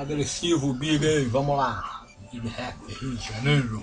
agressivo, Big, vamos lá. Big Rap Rio de Janeiro.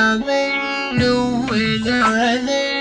يا تضل ولا ذل